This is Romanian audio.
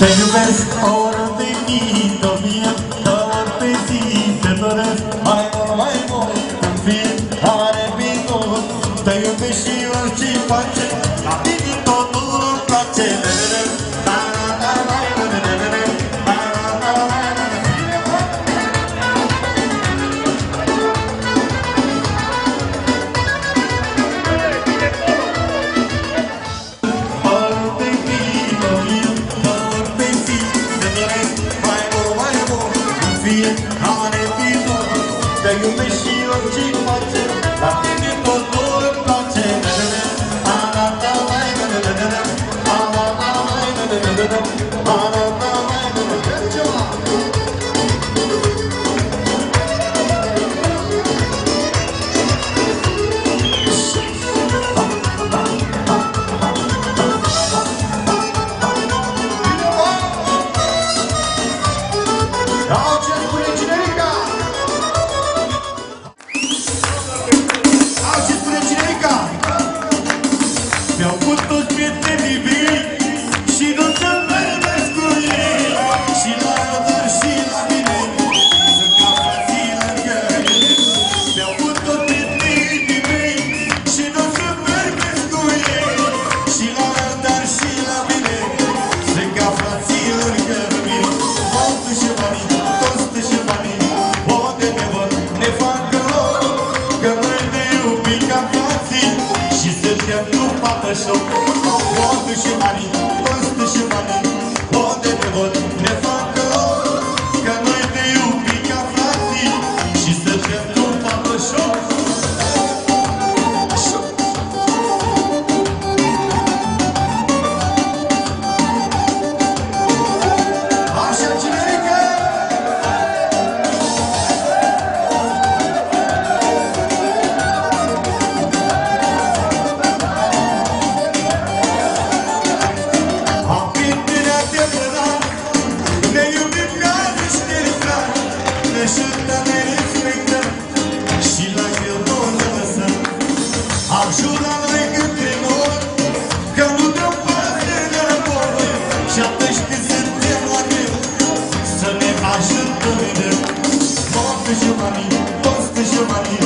Te iubesc o oră pe zi, o vie, o oră pe zi Te doresc. Mai mult, mai mult, în fi, are Te iubesc și orice face Patășoc, o, o, dușmanii, toți dușmanii, o, de pe vot, ne push your money, don't push your money.